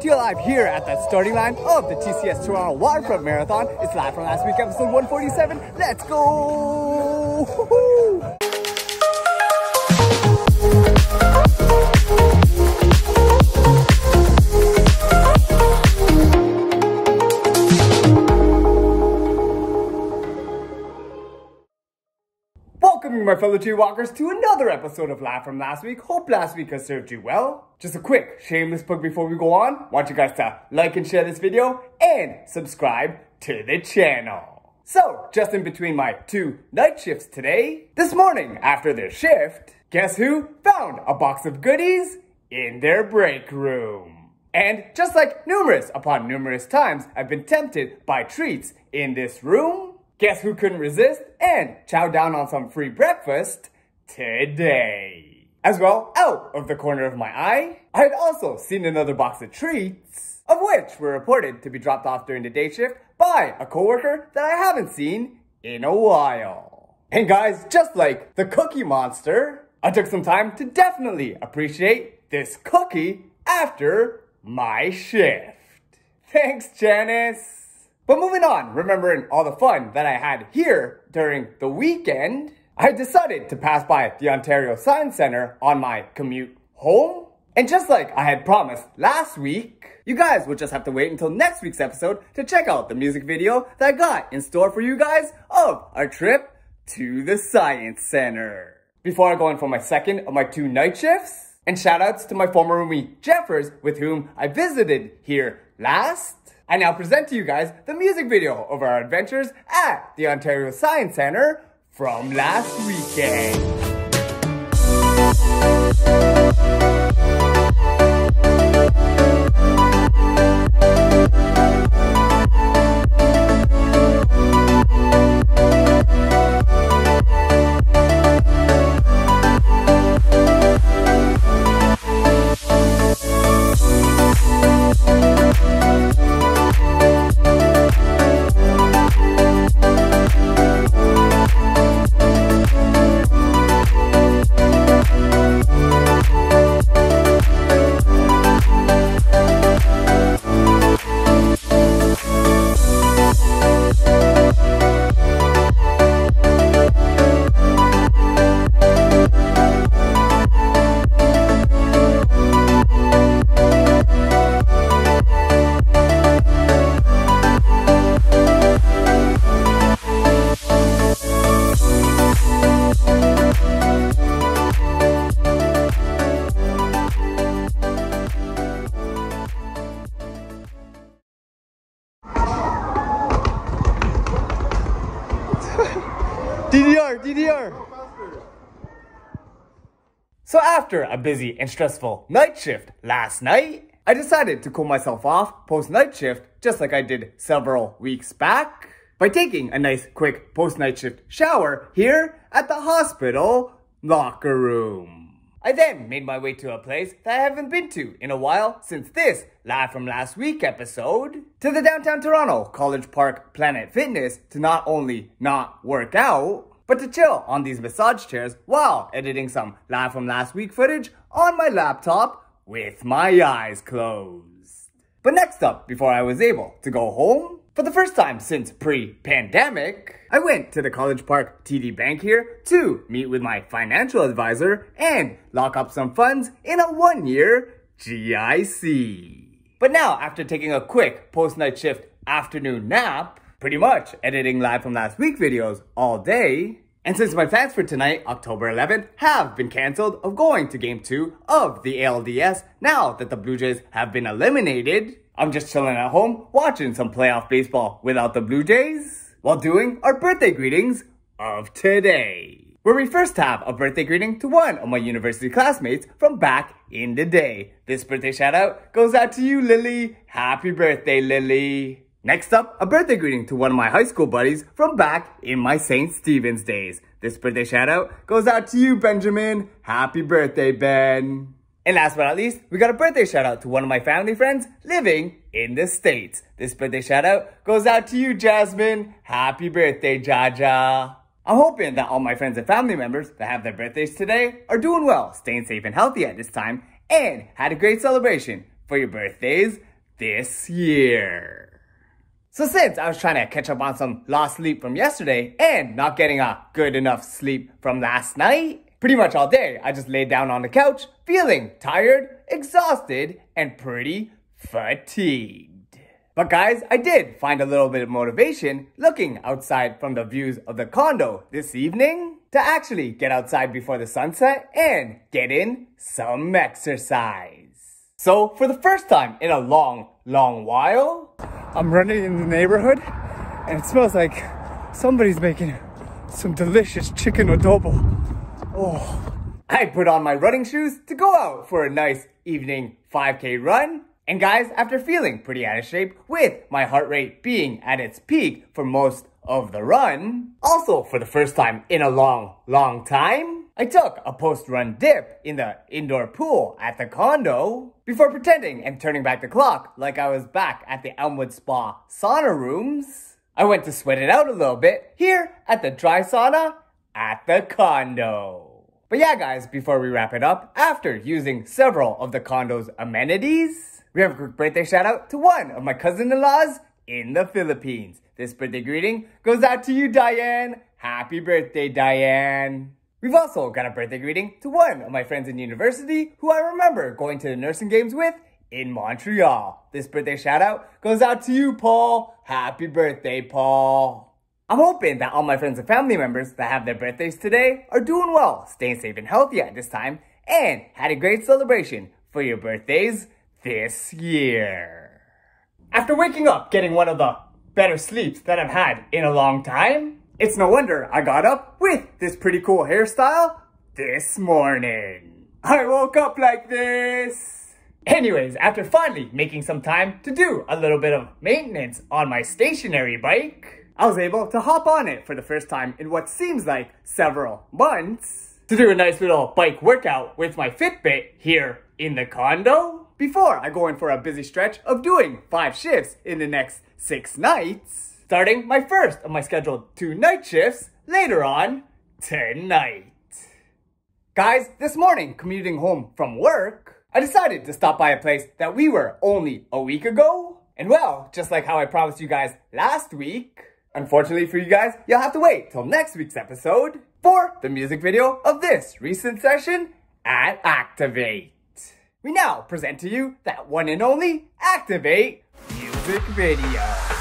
You live here at the starting line of the TCS Toronto Waterfront Marathon. It's live from last week, episode 147. Let's go! Welcome, my fellow tree walkers, to another episode of Live from last week. Hope last week has served you well. Just a quick shameless plug before we go on. Want you guys to like and share this video and subscribe to the channel. So, just in between my two night shifts today, this morning after their shift, guess who found a box of goodies in their break room? And just like numerous upon numerous times I've been tempted by treats in this room, Guess who couldn't resist and chow down on some free breakfast today? As well, out of the corner of my eye, I had also seen another box of treats, of which were reported to be dropped off during the day shift by a coworker that I haven't seen in a while. And guys, just like the Cookie Monster, I took some time to definitely appreciate this cookie after my shift. Thanks, Janice. But moving on, remembering all the fun that I had here during the weekend, I decided to pass by the Ontario Science Center on my commute home. And just like I had promised last week, you guys will just have to wait until next week's episode to check out the music video that I got in store for you guys of our trip to the Science Center. Before I go in for my second of my two night shifts, and shoutouts to my former roomie Jeffers with whom I visited here last, I now present to you guys the music video of our adventures at the Ontario Science Centre from last weekend. So after a busy and stressful night shift last night, I decided to cool myself off post night shift just like I did several weeks back by taking a nice quick post night shift shower here at the hospital locker room. I then made my way to a place that I haven't been to in a while since this live from last week episode to the downtown Toronto College Park Planet Fitness to not only not work out, but to chill on these massage chairs while editing some live from last week footage on my laptop with my eyes closed. But next up, before I was able to go home, for the first time since pre-pandemic, I went to the College Park TD Bank here to meet with my financial advisor and lock up some funds in a one-year GIC. But now, after taking a quick post-night shift afternoon nap, pretty much editing live from last week videos all day, and since my plans for tonight, October 11th, have been cancelled of going to game 2 of the ALDS now that the Blue Jays have been eliminated, I'm just chilling at home watching some playoff baseball without the Blue Jays while doing our birthday greetings of today. Where we first have a birthday greeting to one of my university classmates from back in the day. This birthday shout out goes out to you, Lily. Happy birthday, Lily. Next up, a birthday greeting to one of my high school buddies from back in my St. Stephen's days. This birthday shout out goes out to you, Benjamin. Happy birthday, Ben. And last but not least, we got a birthday shout out to one of my family friends living in the States. This birthday shout out goes out to you, Jasmine. Happy birthday, Jaja. I'm hoping that all my friends and family members that have their birthdays today are doing well, staying safe and healthy at this time, and had a great celebration for your birthdays this year. So since I was trying to catch up on some lost sleep from yesterday and not getting a good enough sleep from last night, pretty much all day I just laid down on the couch feeling tired, exhausted, and pretty fatigued. But guys, I did find a little bit of motivation looking outside from the views of the condo this evening to actually get outside before the sunset and get in some exercise. So for the first time in a long, long while, I'm running in the neighborhood and it smells like somebody's making some delicious chicken adobo. Oh. I put on my running shoes to go out for a nice evening 5k run and guys, after feeling pretty out of shape with my heart rate being at its peak for most of the run, also for the first time in a long, long time, I took a post-run dip in the indoor pool at the condo before pretending and turning back the clock like I was back at the Elmwood Spa sauna rooms. I went to sweat it out a little bit here at the dry sauna at the condo. But yeah guys, before we wrap it up, after using several of the condo's amenities, we have a quick birthday shout out to one of my cousin-in-laws in the Philippines. This birthday greeting goes out to you, Diane. Happy birthday, Diane. We've also got a birthday greeting to one of my friends in university who I remember going to the nursing games with in Montreal. This birthday shout out goes out to you, Paul. Happy birthday, Paul. I'm hoping that all my friends and family members that have their birthdays today are doing well, staying safe and healthy at this time, and had a great celebration for your birthdays this year. After waking up getting one of the better sleeps that I've had in a long time, it's no wonder I got up with this pretty cool hairstyle this morning. I woke up like this. Anyways, after finally making some time to do a little bit of maintenance on my stationary bike, I was able to hop on it for the first time in what seems like several months to do a nice little bike workout with my Fitbit here in the condo before I go in for a busy stretch of doing five shifts in the next six nights, starting my first of my scheduled two night shifts later on tonight. Guys, this morning commuting home from work, I decided to stop by a place that we were only a week ago. And well, just like how I promised you guys last week, unfortunately for you guys, you'll have to wait till next week's episode for the music video of this recent session at Activate. We now present to you that one and only Activate music video.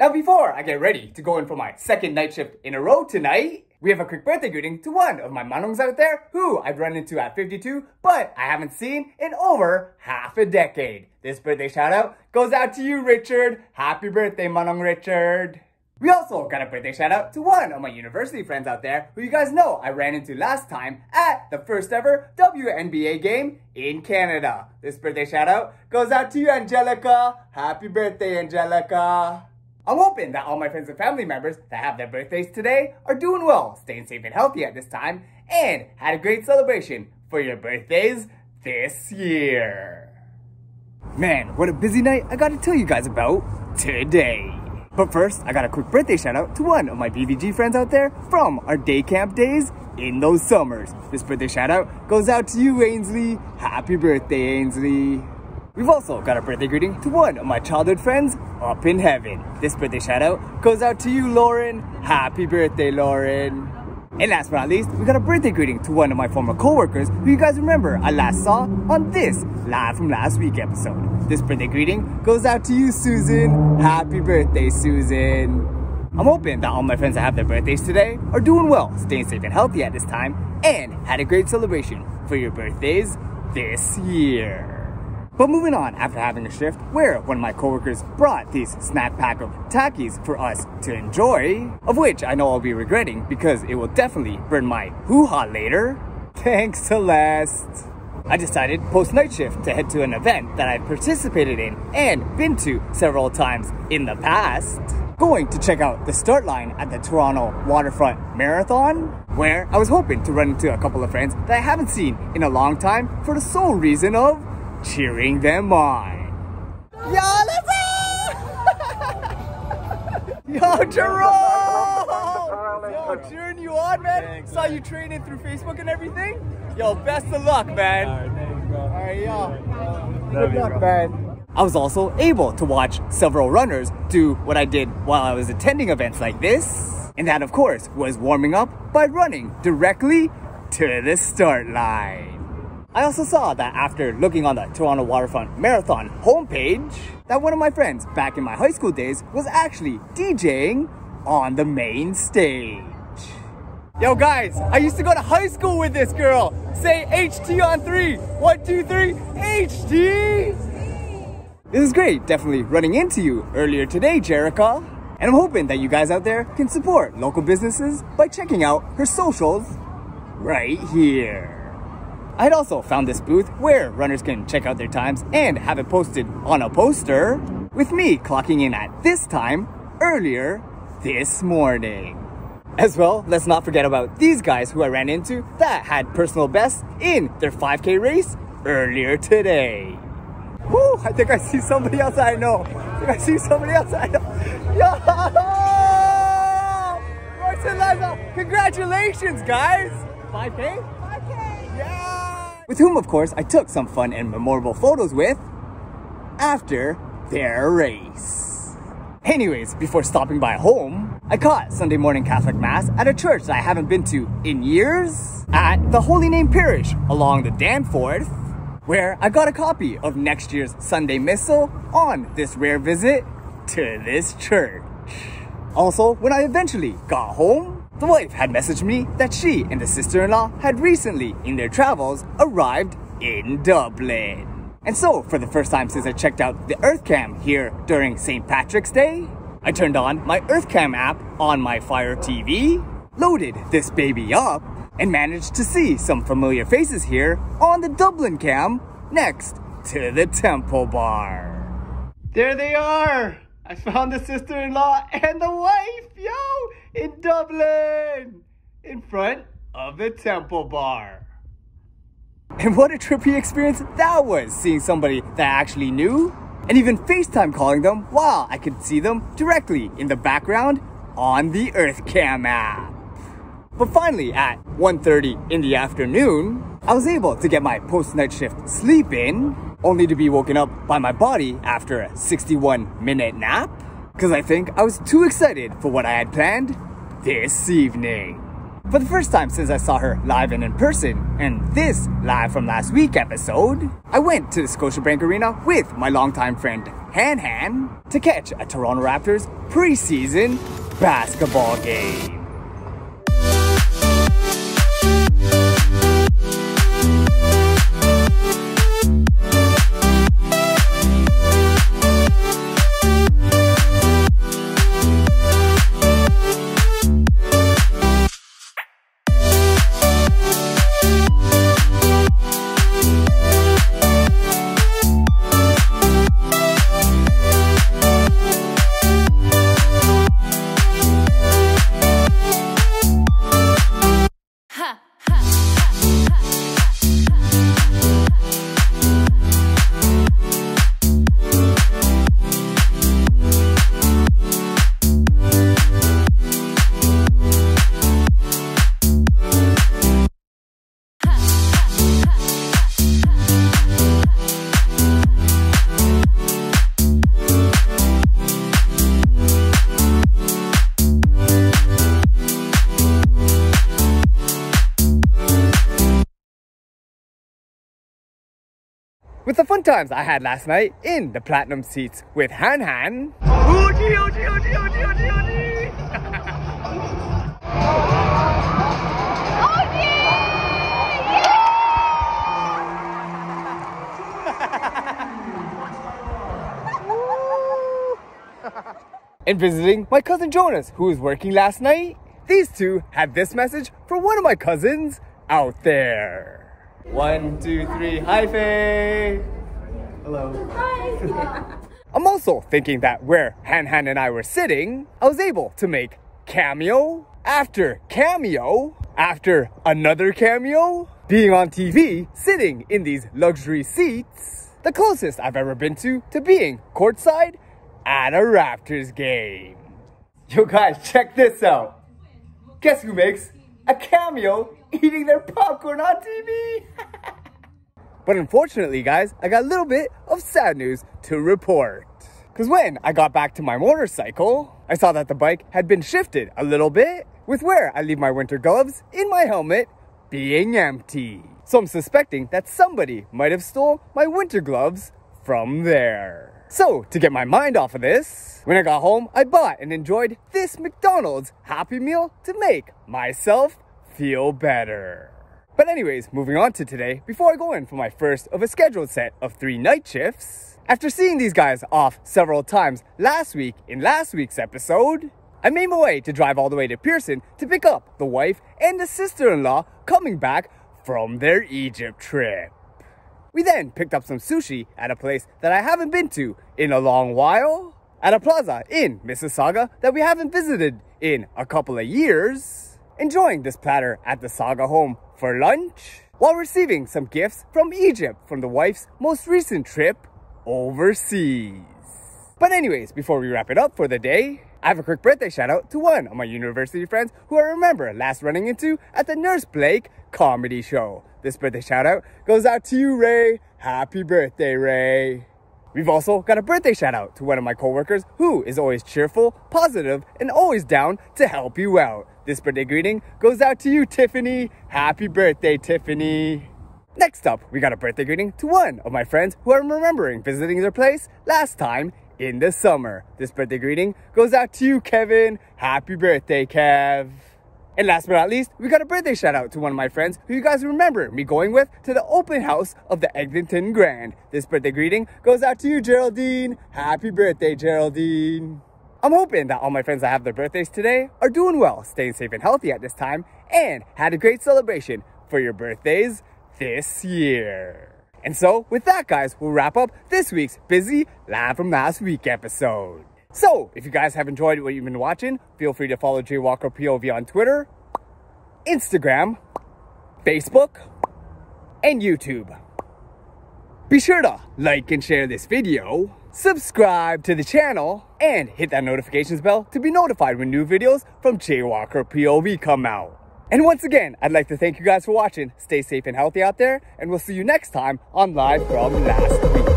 Now before I get ready to go in for my second night shift in a row tonight, we have a quick birthday greeting to one of my manongs out there who I've run into at 52, but I haven't seen in over half a decade. This birthday shout out goes out to you, Richard. Happy birthday, manong Richard. We also got a birthday shout out to one of my university friends out there who you guys know I ran into last time at the first ever WNBA game in Canada. This birthday shout out goes out to you, Angelica. Happy birthday, Angelica. I'm hoping that all my friends and family members that have their birthdays today are doing well, staying safe and healthy at this time, and had a great celebration for your birthdays this year. Man, what a busy night I gotta tell you guys about today. But first, I got a quick birthday shout out to one of my BVG friends out there from our day camp days in those summers. This birthday shout out goes out to you, Ainsley. Happy birthday, Ainsley. We've also got a birthday greeting to one of my childhood friends up in heaven. This birthday shout out goes out to you, Lauren. Happy birthday, Lauren. And last but not least, we got a birthday greeting to one of my former coworkers who you guys remember I last saw on this Live from Last Week episode. This birthday greeting goes out to you, Susan. Happy birthday, Susan. I'm hoping that all my friends that have their birthdays today are doing well, staying safe and healthy at this time, and had a great celebration for your birthdays this year. But moving on after having a shift where one of my coworkers brought these snack pack of Takis for us to enjoy, of which I know I'll be regretting because it will definitely burn my hoo-ha later. Thanks Celeste. I decided post night shift to head to an event that I've participated in and been to several times in the past. Going to check out the start line at the Toronto Waterfront Marathon, where I was hoping to run into a couple of friends that I haven't seen in a long time for the sole reason of cheering them on. Yo, let's Yo, Jerome! Yo, cheering you on, man. Thanks, Saw man. you training through Facebook and everything. Yo, best of luck, man. Alright, thanks, bro. Alright, yo. Love Good you, luck, bro. man. I was also able to watch several runners do what I did while I was attending events like this. And that, of course, was warming up by running directly to the start line. I also saw that after looking on the Toronto Waterfront Marathon homepage, that one of my friends back in my high school days was actually DJing on the main stage. Yo guys, I used to go to high school with this girl. Say HT on three. One, two, three, HT! This is great, definitely running into you earlier today, Jerica. And I'm hoping that you guys out there can support local businesses by checking out her socials right here. I had also found this booth where runners can check out their times and have it posted on a poster, with me clocking in at this time earlier this morning. As well, let's not forget about these guys who I ran into that had personal bests in their 5K race earlier today. Woo, I think I see somebody else I know. I think I see somebody else I know. Yo! Royce and Liza, congratulations, guys! 5K? 5K! Yeah! With whom, of course, I took some fun and memorable photos with after their race. Anyways, before stopping by home, I caught Sunday morning Catholic Mass at a church that I haven't been to in years at the Holy Name Parish along the Danforth, where I got a copy of next year's Sunday Missal on this rare visit to this church. Also, when I eventually got home, the wife had messaged me that she and the sister-in-law had recently, in their travels, arrived in Dublin. And so, for the first time since I checked out the EarthCam here during St. Patrick's Day, I turned on my EarthCam app on my Fire TV, loaded this baby up, and managed to see some familiar faces here on the Dublin cam next to the Temple Bar. There they are! I found the sister-in-law and the wife, yo, in Dublin, in front of the Temple Bar. And what a trippy experience that was, seeing somebody that I actually knew, and even FaceTime calling them while I could see them directly in the background on the EarthCam app. But finally, at 1.30 in the afternoon, I was able to get my post-night shift sleep in, only to be woken up by my body after a 61 minute nap, because I think I was too excited for what I had planned this evening. For the first time since I saw her live and in person, and this live from last week episode, I went to the Scotiabank Arena with my longtime friend Han Han to catch a Toronto Raptors preseason basketball game. With the fun times I had last night in the platinum seats with Han Han. and visiting my cousin Jonas, who was working last night. These two had this message for one of my cousins out there. One, two, three. Hi, Faye. Hello. Hi. I'm also thinking that where Han Han and I were sitting, I was able to make cameo after cameo after another cameo. Being on TV, sitting in these luxury seats, the closest I've ever been to to being courtside at a Raptors game. Yo guys, check this out. Guess who makes a cameo eating their popcorn on TV? but unfortunately guys, I got a little bit of sad news to report. Cause when I got back to my motorcycle, I saw that the bike had been shifted a little bit with where I leave my winter gloves in my helmet being empty. So I'm suspecting that somebody might have stole my winter gloves from there. So, to get my mind off of this, when I got home, I bought and enjoyed this McDonald's Happy Meal to make myself feel better. But anyways, moving on to today, before I go in for my first of a scheduled set of three night shifts, after seeing these guys off several times last week in last week's episode, I made my way to drive all the way to Pearson to pick up the wife and the sister-in-law coming back from their Egypt trip. We then picked up some sushi at a place that I haven't been to in a long while, at a plaza in Mississauga that we haven't visited in a couple of years, enjoying this platter at the Saga home for lunch, while receiving some gifts from Egypt from the wife's most recent trip overseas. But anyways, before we wrap it up for the day, I have a quick birthday shout out to one of my university friends who I remember last running into at the Nurse Blake comedy show. This birthday shout out goes out to you, Ray. Happy birthday, Ray. We've also got a birthday shout out to one of my coworkers who is always cheerful, positive, and always down to help you out. This birthday greeting goes out to you, Tiffany. Happy birthday, Tiffany. Next up, we got a birthday greeting to one of my friends who I'm remembering visiting their place last time in the summer. This birthday greeting goes out to you, Kevin. Happy birthday, Kev. And last but not least, we got a birthday shout out to one of my friends who you guys remember me going with to the open house of the Eglinton Grand. This birthday greeting goes out to you, Geraldine. Happy birthday, Geraldine. I'm hoping that all my friends that have their birthdays today are doing well, staying safe and healthy at this time, and had a great celebration for your birthdays this year. And so, with that, guys, we'll wrap up this week's busy Live from Last Week episode. So, if you guys have enjoyed what you've been watching, feel free to follow Jay Walker POV on Twitter, Instagram, Facebook, and YouTube. Be sure to like and share this video, subscribe to the channel, and hit that notifications bell to be notified when new videos from Jay Walker POV come out. And once again, I'd like to thank you guys for watching. Stay safe and healthy out there, and we'll see you next time on Live from Last Week.